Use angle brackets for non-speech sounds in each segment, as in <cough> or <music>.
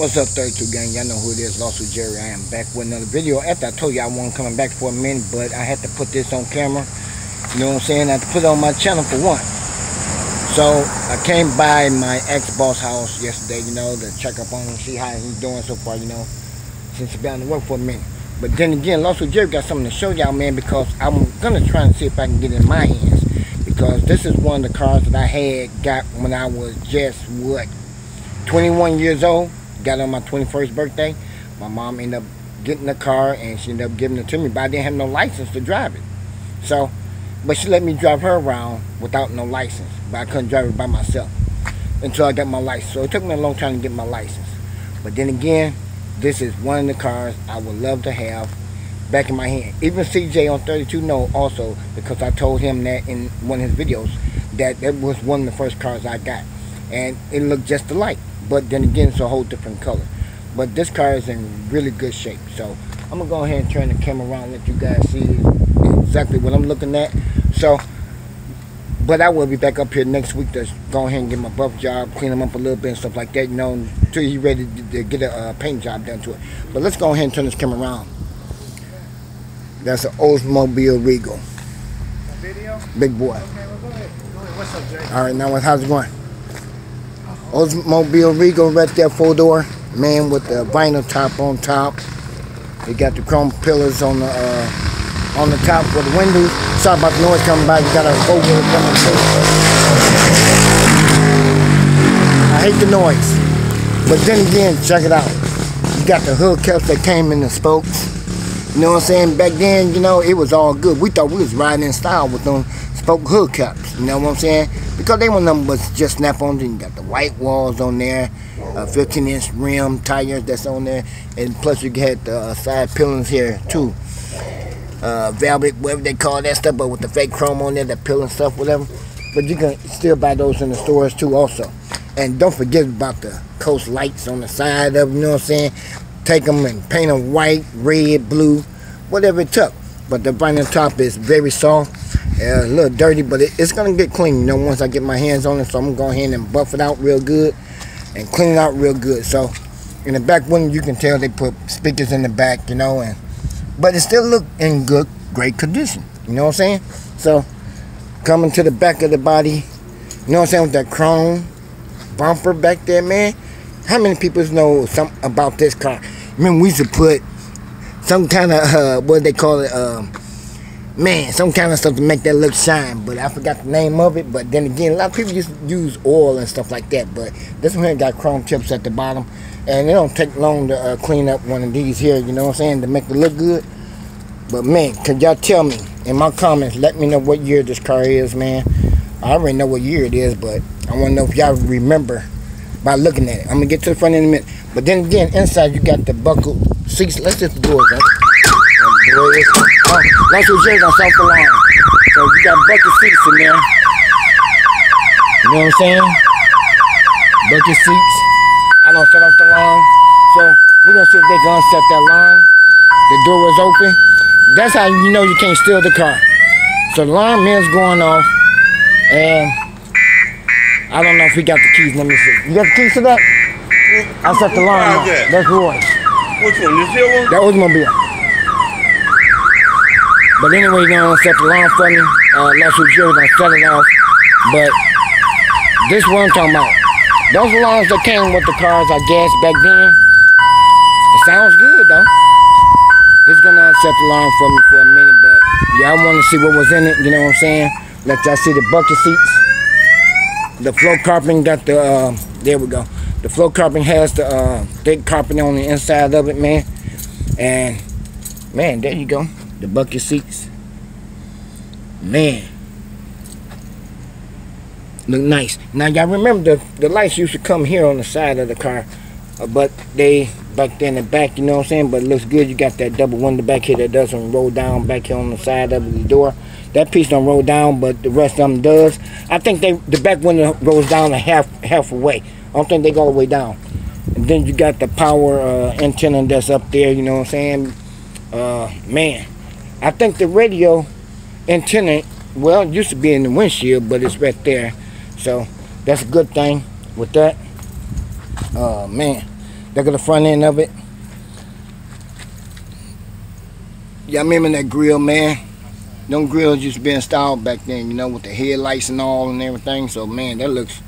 What's up, 32 gang? Y'all know who it is, Lawsuit Jerry. I am back with another video. After I told you I wasn't coming back for a minute, but I had to put this on camera. You know what I'm saying? I had to put it on my channel for one. So I came by my ex-boss house yesterday, you know, to check up on him, see how he's doing so far, you know, since he's been on work for a minute. But then again, Lawsuit Jerry got something to show y'all, man, because I'm gonna try and see if I can get in my hands. Because this is one of the cars that I had got when I was just what 21 years old got on my 21st birthday. My mom ended up getting the car and she ended up giving it to me, but I didn't have no license to drive it. So, but she let me drive her around without no license, but I couldn't drive it by myself until I got my license. So it took me a long time to get my license. But then again, this is one of the cars I would love to have back in my hand. Even CJ on 32 know also because I told him that in one of his videos that that was one of the first cars I got. And it looked just alike but then again it's a whole different color but this car is in really good shape so I'm gonna go ahead and turn the camera around and let you guys see exactly what I'm looking at so but I will be back up here next week to go ahead and get my buff job clean them up a little bit and stuff like that you know until he's ready to, get a uh, paint job done to it but let's go ahead and turn this camera around that's an Oldsmobile Regal Video? big boy Okay, well, go ahead. Go ahead. What's up, Jay? all right now how's it going Oldsmobile Regal right there, four door. Man with the vinyl top on top. You got the chrome pillars on the uh, on the top for the windows. Sorry about the noise coming by. You got a four wheel coming through. I hate the noise. But then again, check it out. You got the hood caps that came in the spokes. You know what I'm saying? Back then, you know, it was all good. We thought we was riding in style with them spoke hood caps. You know what I'm saying? Because they were nothing but just snap on. You got the white walls on there, uh, 15 inch rim tires that's on there, and plus you had the uh, side pillars here too. Uh, velvet, whatever they call that stuff, but with the fake chrome on there, the pill and stuff, whatever. But you can still buy those in the stores too, also. And don't forget about the coast lights on the side of, you know what I'm saying? Take them and paint them white, red, blue, whatever it took. But the vinyl top is very soft yeah, a little dirty, but it, it's gonna get clean, you know, once I get my hands on it. So I'm gonna go ahead and buff it out real good and clean it out real good. So in the back window, you can tell they put speakers in the back, you know, and but it still look in good, great condition. You know what I'm saying? So coming to the back of the body, you know what I'm saying, with that chrome bumper back there, man. How many people know something about this car? I mean, we used to put some kind of uh, what they call it, um, man, some kind of stuff to make that look shine. But I forgot the name of it. But then again, a lot of people just use oil and stuff like that. But this one here got chrome tips at the bottom. And it don't take long to uh, clean up one of these here, you know what I'm saying, to make it look good. But man, could y'all tell me in my comments, let me know what year this car is, man. I already know what year it is, but I want to know if y'all remember by looking at it. I'm going to get to the front in a minute. But then again, inside you got the buckle seats. Let's just do it, right? Boy. Oh, that's what Jay's on South Carolina. So you got bucket seats in there. You know what I'm saying? Bucket seats. I don't set off the line. So we're gonna see if they gonna set that line. The door was open. That's how you know you can't steal the car. So the alarm is going off. And I don't know if he got the keys. Let me see. You got the keys to that? I set the off. That's Roy's. Which one? This here one? That was Mobile. But anyway, you're gonna set the alarm for me. Uh, Lawsuit Jerry gonna set it off. But this one I'm talking about. Those alarms that came with the cars, I guess, back then. It sounds good though. It's gonna set the alarm for me for a minute, but y'all wanna see what was in it, you know what I'm saying? Let y'all see the bucket seats. The floor carpeting got the, uh, there we go. The floor carpeting has the uh, thick carpeting on the inside of it, man. And, man, there you go the bucket seats. Man. Look nice. Now y'all remember the, the lights used to come here on the side of the car. Uh, but they back there in the back, you know what I'm saying? But it looks good. You got that double window back here that doesn't roll down back here on the side of the door. That piece don't roll down, but the rest of them does. I think they the back window rolls down a half half away. I don't think they go all the way down. And then you got the power uh, antenna that's up there, you know what I'm saying? Uh, man, I think the radio antenna, well, it used to be in the windshield, but it's right there. So that's a good thing with that. Oh, man. Look at the front end of it. Y'all remember that grill, man. Them grills used to be installed back then, you know, with the headlights and all and everything. So, man, that looks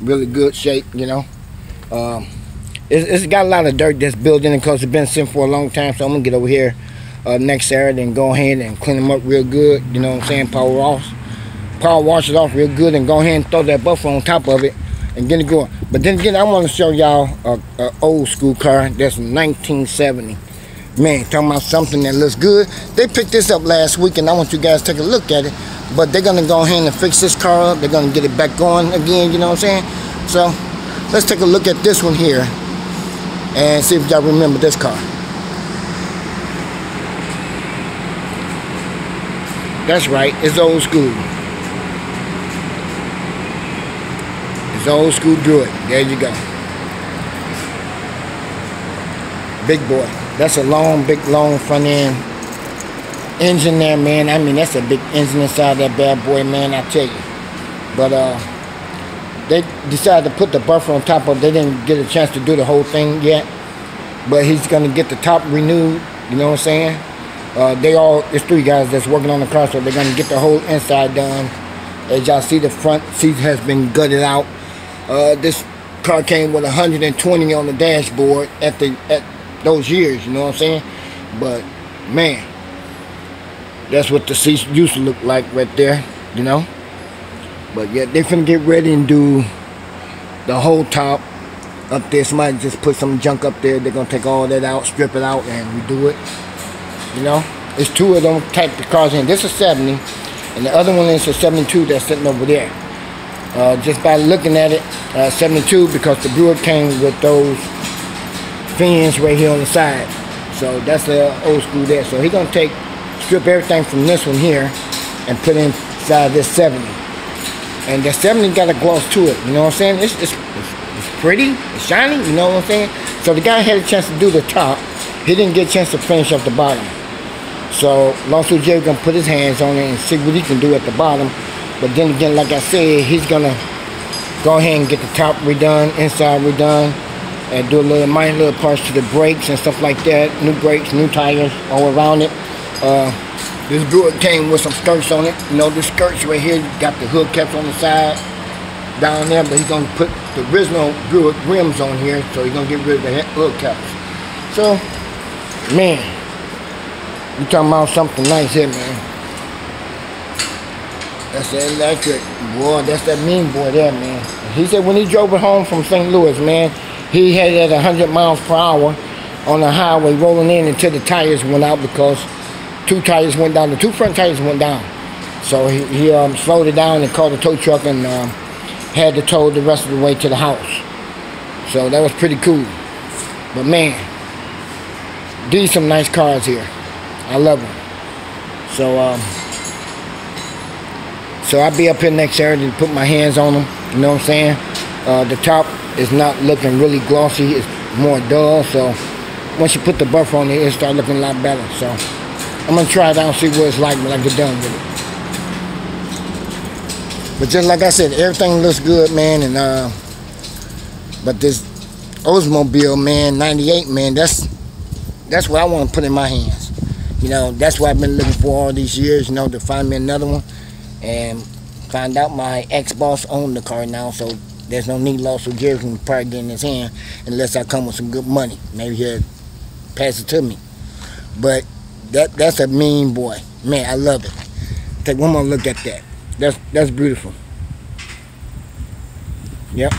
really good shape, you know. Um, it's, it's got a lot of dirt that's built in it because it's been sitting for a long time. So I'm going to get over here uh, next Saturday and go ahead and clean them up real good. You know what I'm saying? Power wash. Power wash it off real good and go ahead and throw that buffer on top of it and get it going. But then again, I want to show y'all a, a old school car that's 1970 man, talking about something that looks good. They picked this up last week, and I want you guys to take a look at it. But they're gonna go ahead and fix this car up. They're gonna get it back going again. You know what I'm saying? So let's take a look at this one here and see if y'all remember this car. That's right, it's old school. It's old school Druid. There you go. Big boy. That's a long, big, long front end engine there, man. I mean, that's a big engine inside that bad boy, man, I tell you. But uh, they decided to put the buffer on top of. They didn't get a chance to do the whole thing yet. But he's going to get the top renewed, you know what I'm saying? Uh, they all, there's three guys that's working on the car, so they're going to get the whole inside done. As y'all see, the front seat has been gutted out. Uh, this car came with 120 on the dashboard at the at those years, you know what I'm saying? But man, that's what the seats used to look like right there, you know? But yeah, they finna get ready and do the whole top up there. Somebody just put some junk up there. They're gonna take all that out, strip it out, and redo it. You know? It's two of them type of cars in. This is 70, and the other one is a 72 that's sitting over there. Uh, just by looking at it, uh, 72 because the Buick came with those fins right here on the side. So that's the old school there. So he's gonna take, strip everything from this one here and put inside this 70. And the 70 got a gloss to it, you know what I'm saying? It's, it's, it's, it's pretty, it's shiny, you know what I'm saying? So the guy had a chance to do the top. He didn't get a chance to finish up the bottom. So Lawsuit Jerry gonna put his hands on it and see what he can do at the bottom. But then again, like I said, he's gonna go ahead and get the top redone, inside redone, and do a little minor little parts to the brakes and stuff like that. New brakes, new tires all around it. Uh, this Buick came with some skirts on it. You know, the skirts right here got the hood caps on the side down there, but he's gonna put the original Buick rims on here, so he's gonna get rid of the hood caps. So, man, you talking about something nice here, man. That's the Electra, boy. That's that mean boy there, man. He said when he drove it home from St. Louis, man, he had it at 100 miles per hour on the highway rolling in until the tires went out because two tires went down. The two front tires went down. So he, he um, slowed it down and called the tow truck and um, had to tow the rest of the way to the house. So that was pretty cool. But man, these some nice cars here. I love them. So um, so I'll be up here next Saturday to put my hands on them. You know what I'm saying? Uh, the top is not looking really glossy. It's more dull. So once you put the buffer on it, it start looking a lot better. So I'm gonna try it out and see what it's like when I get done with it. But just like I said, everything looks good, man. And uh, but this Oldsmobile, man, '98, man, that's that's what I want to put in my hands. You know, that's what I've been looking for all these years. You know, to find me another one, and find out my ex-boss owned the car now, so there's no need Lawsuit Jerry can probably get in his hand unless I come with some good money. Maybe he'll pass it to me. But that that's a mean boy. Man, I love it. Take one more look at that. That's that's beautiful. Yep.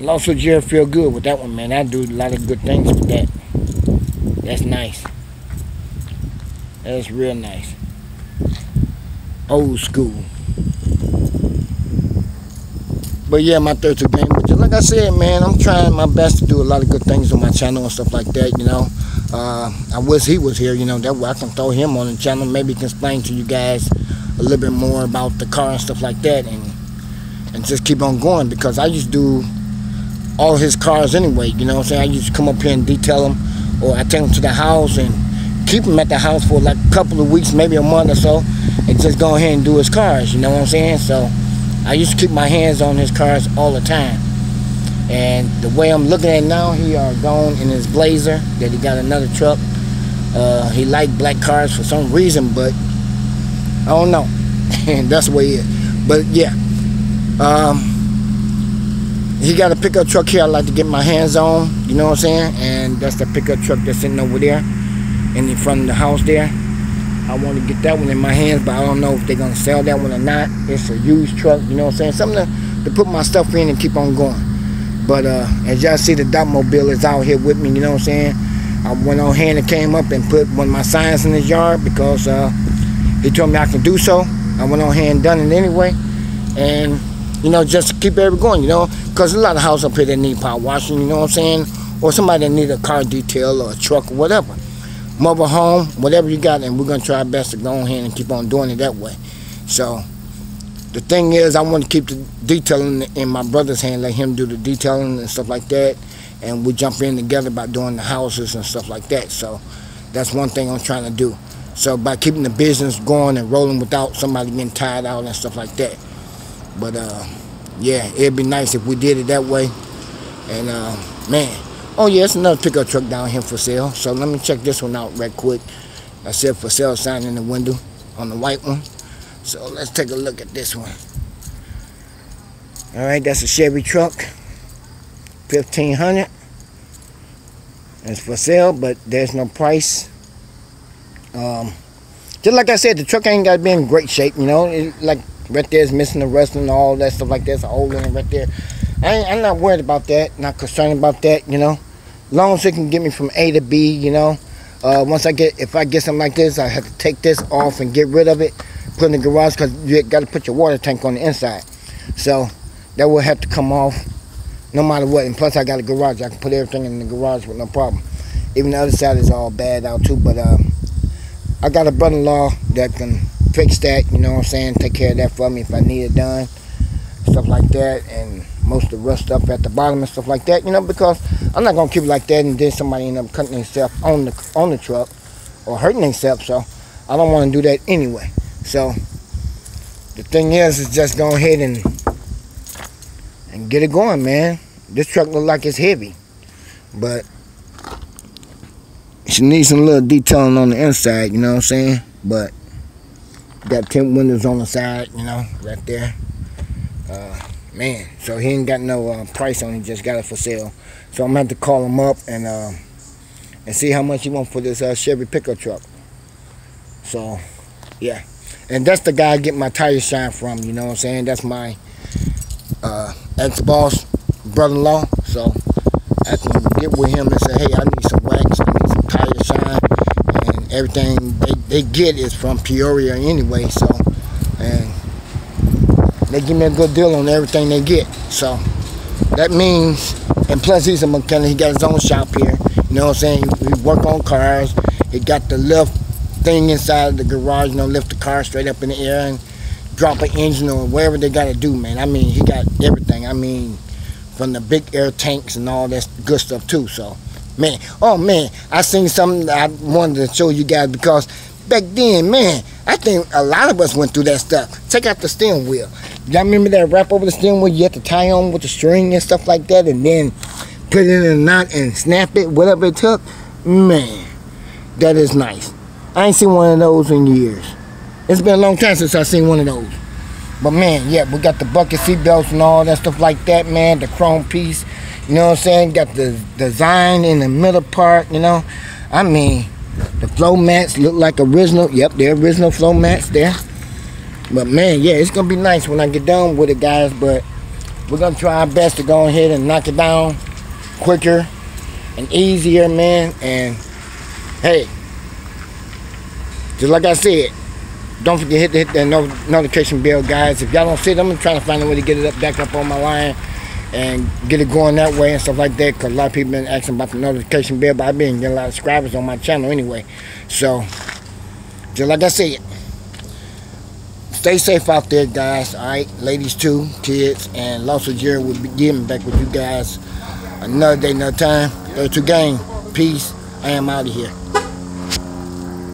Lawsuit Jerry feel good with that one, man. I do a lot of good things with that. That's nice. That's real nice. Old school. But yeah, my third game. But just like I said, man, I'm trying my best to do a lot of good things on my channel and stuff like that, you know. Uh, I wish he was here, you know, that way I can throw him on the channel. Maybe can explain to you guys a little bit more about the car and stuff like that and and just keep on going because I just do all his cars anyway, you know what I'm saying? I just come up here and detail them or I take them to the house and keep him at the house for like a couple of weeks, maybe a month or so and just go ahead and do his cars, you know what I'm saying? So I used to keep my hands on his cars all the time. And the way I'm looking at it now, he are gone in his Blazer. That he got another truck. Uh, he liked black cars for some reason, but I don't know. and <laughs> that's the way is. But yeah, um, he got a pickup truck here. I like to get my hands on. You know what I'm saying? And that's the pickup truck that's sitting over there in the front of the house there. I want to get that one in my hands, but I don't know if they're gonna sell that one or not. It's a used truck. You know what I'm saying? Something to, to put my stuff in and keep on going. But uh, as y'all see, the Mobile is out here with me. You know what I'm saying? I went on hand and came up and put one of my signs in his yard because uh, he told me I can do so. I went on hand and done it anyway. And, you know, just keep everything going, you know, because a lot of houses up here that need power washing, you know what I'm saying? Or somebody that need a car detail or a truck or whatever. Mobile home, whatever you got, and we're going to try our best to go on hand and keep on doing it that way. So, the thing is, I want to keep the detailing in my brother's hand, let him do the detailing and stuff like that. And we jump in together by doing the houses and stuff like that. So, that's one thing I'm trying to do. So by keeping the business going and rolling without somebody getting tired out and stuff like that. But uh, yeah, it'd be nice if we did it that way. And uh, man, oh yeah, it's another pickup truck down here for sale. So let me check this one out right quick. I said for sale sign in the window on the white one. So let's take a look at this one. All right, that's a Chevy truck, 1500. It's for sale, but there's no price. Um, just like I said, the truck ain't got to be in great shape, you know. It, like right there is missing the rust and all that stuff like that. It's a hole in it right there. I am not worried about that. Not concerned about that, you know. Long as it can get me from A to B, you know. Uh, once I get, if I get something like this, I have to take this off and get rid of it, put in the garage because you got to put your water tank on the inside. So that will have to come off no matter what. And plus, I got a garage. I can put everything in the garage with no problem. Even the other side is all bad out too, but. Um, I got a brother-in-law that can fix that, you know what I'm saying, take care of that for me if I need it done, stuff like that, and most of the rust stuff at the bottom and stuff like that, you know, because I'm not gonna keep it like that and then somebody end up cutting themselves on the on the truck or hurting themselves, so I don't want to do that anyway. So the thing is, is just go ahead and and get it going, man. This truck look like it's heavy, but she needs some little detailing on the inside, you know what I'm saying? But got tint windows on the side, you know, right there. Uh, man, so he ain't got no uh, price on it, just got it for sale. So I'm gonna have to call him up and uh, and see how much he want for this uh, Chevy pickup truck. So, yeah. And that's the guy I get my tires shine from, you know what I'm saying? That's my uh, ex-boss, brother-in-law. So I can get with him and say, hey, I need some wax, I need some tire shine, and everything they, they get is from Peoria anyway, so, they give me a good deal on everything they get. So that means, and plus he's a mechanic, he got his own shop here, you know what I'm saying? We work on cars, he got the lift thing inside the garage, you know, lift the car straight up in the air and drop an engine or whatever they got to do, man. I mean, he got everything. I mean, from the big air tanks and all that good stuff too. So, man, oh man, I seen something I wanted to show you guys because back then, man, I think a lot of us went through that stuff. Take out the steering wheel. Y'all remember that wrap over the steering wheel you had to tie on with the string and stuff like that, and then put it in a knot and snap it, whatever it took. Man, that is nice. I ain't seen one of those in years. It's been a long time since I seen one of those. But man, yeah, we got the bucket seat belts and all that stuff like that, man. The chrome piece, you know what I'm saying? Got the design in the middle part, you know. I mean, the flow mats look like original. Yep, they're original flow mats there. But man, yeah, it's gonna be nice when I get done with it, guys. But we're gonna try our best to go ahead and knock it down quicker and easier, man. And hey, just like I said, don't forget hit, hit that notification bell, guys. If y'all don't see it, I'm trying to try to find a way to get it up back up on my line and get it going that way and stuff like that. Cause a lot of people been asking about the notification bell, but I've been getting a lot of subscribers on my channel anyway. So, just like I said, stay safe out there, guys. All right, ladies too, kids, and Lawsuit Jerry will be getting back with you guys another day, another time. 32 gang. Peace. I am out of here.